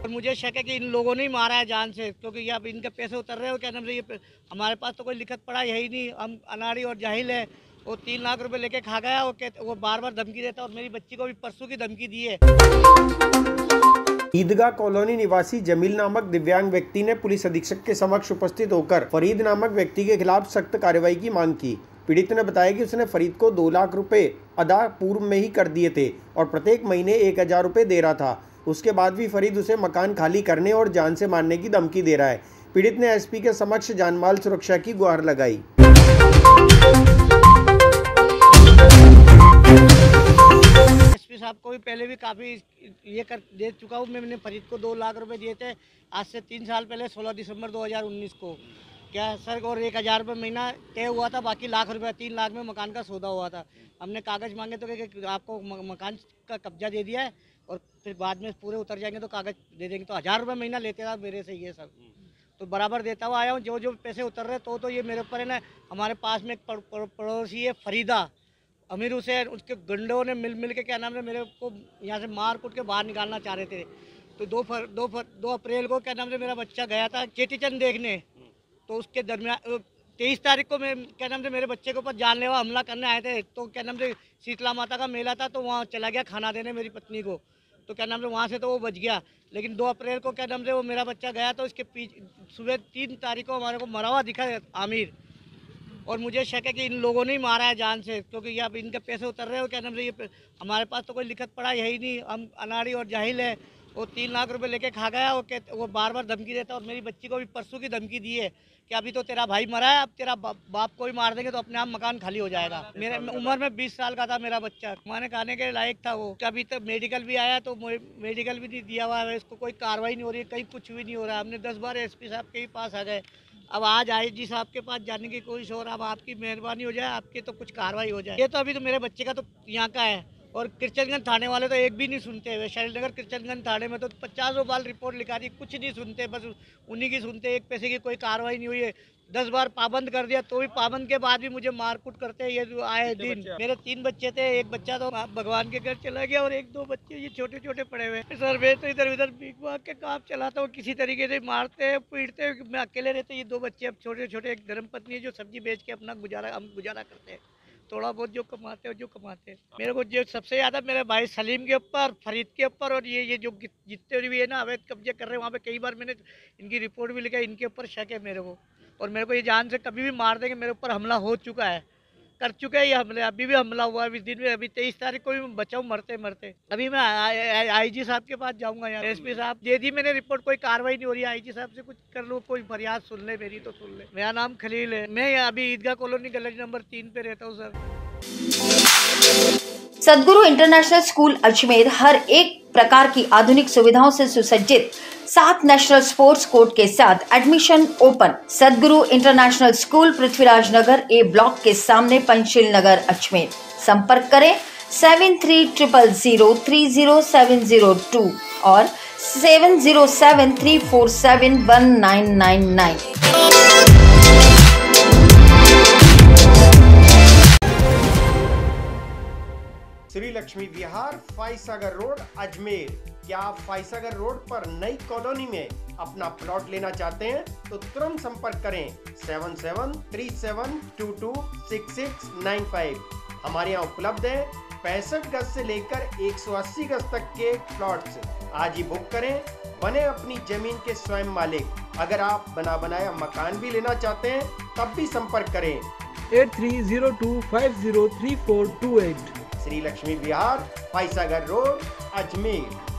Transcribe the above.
और मुझे शक है कि इन लोगों ने ही मारा है जान से, क्योंकि ये अब इनके पैसे उतर रहे हो क्या नाम से ये हमारे पास तो कोई लिखत पड़ा है ही नहीं। हम अनाड़ी और जाहिल है, वो तीन लाख रुपए लेके खा गया, वो कहते, वो बार बार धमकी देता और मेरी बच्ची को भी परसों की धमकी दी है। ईदगाह कॉलोनी निवासी जमील नामक दिव्यांग व्यक्ति ने पुलिस अधीक्षक के समक्ष उपस्थित होकर फरीद नामक व्यक्ति के खिलाफ सख्त कार्रवाई की मांग की। पीड़ित ने बताया कि उसने फरीद को दो लाख रुपए अदा पूर्व में ही कर दिए थे और प्रत्येक महीने एक हज़ार रुपये दे रहा था। उसके बाद भी फरीद उसे मकान खाली करने और जान से मारने की धमकी दे रहा है। पीड़ित ने एसपी के समक्ष जानमाल सुरक्षा की गुहार लगाई। साहब को भी पहले भी काफ़ी ये कर दे चुका हूँ। मैंने फरीद को दो लाख रुपए दिए थे। आज से तीन साल पहले 16 दिसंबर 2019 को। क्या सर, और एक हज़ार रुपये महीना तय हुआ था, बाकी लाख रुपए, तीन लाख में मकान का सौदा हुआ था। हमने कागज़ मांगे तो कहे कि आपको मकान का कब्जा दे दिया है। और फिर बाद में पूरे उतर जाएँगे तो कागज़ दे देंगे। तो हज़ार रुपये महीना लेते था मेरे से ये सब। तो बराबर देता हुआ आया हूँ जो जो पैसे उतर रहे तो तो ये मेरे ऊपर है ना हमारे पास में एक पड़- पड़- पड़ोसी है फरीदा। अमीर हुसैन उसके गंडों ने मिल मिल के क्या नाम है मेरे को यहाँ से मार कूट के बाहर निकालना चाह रहे थे। तो दो फर, दो फर, दो अप्रैल को क्या नाम से मेरा बच्चा गया था चेटीचंद देखने। तो उसके दरमियान तेईस तारीख को मैं क्या नाम से मेरे बच्चे के ऊपर जानलेवा हमला करने आए थे। तो क्या नाम से शीतला माता का मेला था तो वहाँ चला गया खाना देने मेरी पत्नी को। तो क्या नाम से वहाँ से तो वो बच गया। लेकिन दो अप्रैल को क्या नाम से वो मेरा बच्चा गया तो उसके पीछे, सुबह तीन तारीख को हमारे को मरा हुआ दिखा आमिर। और मुझे शक है कि इन लोगों ने ही मारा है जान से, क्योंकि ये अब इनके पैसे उतर रहे हो क्या नाम से ये हमारे पास तो कोई लिखत पड़ा यही नहीं। हम अनाड़ी और जाहिल है वो तीन लाख रुपए लेके खा गया वो कहते वो बार बार धमकी देता और मेरी बच्ची को भी परसों की धमकी दी है कि अभी तो तेरा भाई मरा है अब तेरा बा, बाप को भी मार देंगे तो अपने आप मकान खाली हो जाएगा। मेरे उम्र में बीस साल का था मेरा बच्चा। माने खाने के लायक था वो। अभी तक मेडिकल भी आया तो मेडिकल भी नहीं दिया हुआ है इसको कोई कार्रवाई नहीं हो रही है कहीं कुछ भी नहीं हो रहा है। हमने दस बार एसपी साहब के ही पास आ गए। अब आज आई जी साहब के पास जाने की कोशिश हो रहा है अब आपकी मेहरबानी हो जाए आपकी तो कुछ कार्रवाई हो जाए। ये तो अभी तो मेरे बच्चे का तो यहाँ का है। और किरचनगंज थाने वाले तो एक भी नहीं सुनते हुए शैलनगर किरचनगंज थाने में तो पचासों बार रिपोर्ट लिखा दी कुछ नहीं सुनते बस उन्हीं की सुनते एक पैसे की कोई कार्रवाई नहीं हुई है। दस बार पाबंद कर दिया तो भी पाबंद के बाद भी मुझे मारकूट करते हैं ये जो आए दिन। मेरे तीन बच्चे थे एक बच्चा तो भगवान के घर चला गया और एक दो बच्चे ये छोटे छोटे पड़े हुए सर मैं तो इधर उधर भीख मांग के काम चलाता हूँ किसी तरीके से मारते हैं पीटते हैं मैं अकेले रहते ये दो बच्चे अब छोटे छोटे एक धर्म पत्नी है जो सब्ज़ी बेच के अपना गुजारा हम गुजारा करते हैं। थोड़ा बहुत जो कमाते हो, जो कमाते हैं। मेरे को जो सबसे ज़्यादा मेरे भाई सलीम के ऊपर, फरीद के ऊपर और ये ये जो जितने भी है ना, अवैध कब्जे कर रहे हैं, वहाँ पे कई बार मैंने इनकी रिपोर्ट भी लिखा इनके ऊपर शक है मेरे को। और मेरे को ये जान से कभी भी मार देंगे, मेरे ऊपर हमला हो चुका है। कर चुके हैं ये हमले अभी भी हमला हुआ है इस दिन में अभी तेईस तारीख को भी मैं बचाऊँ मरते मरते। अभी मैं आईजी साहब के पास जाऊँगा यार एसपी साहब दे दी मैंने रिपोर्ट कोई कार्रवाई नहीं हो रही है आईजी साहब से कुछ कर लो कोई फरियाद सुन ले मेरी तो सुन ले। मेरा नाम खलील है मैं यहाँ अभी ईदगाह कॉलोनी गली नंबर तीन पे रहता हूँ सर। सदगुरु इंटरनेशनल स्कूल अजमेर हर एक प्रकार की आधुनिक सुविधाओं से सुसज्जित सात नेशनल स्पोर्ट्स कोर्ट के साथ admission open Sadguru international school Prithviraj Nagar A block के सामने पंचशील नगर अजमेर। संपर्क करें seven three triple zero three zero seven zero two और seven zero seven three four seven one nine nine nine Shri Lakshmi Vihar, Foy Sagar road, Ajmer. क्या आप Foy Sagar road पर नई colony में अपना प्लॉट लेना चाहते हैं तो तुरंत संपर्क करें seven seven three seven two two six six nine five. हमारे यहाँ उपलब्ध है पैंसठ गज से लेकर 180 गज तक के प्लॉट्स। आज ही बुक करें, बने अपनी ज़मीन के स्वयं मालिक। अगर आप बना बनाया मकान भी लेना चाहते हैं, तब भी संपर्क करें। Eight three zero two five zero three four two eight. Shri Lakshmi Vihar Foy Sagar road Ajmer.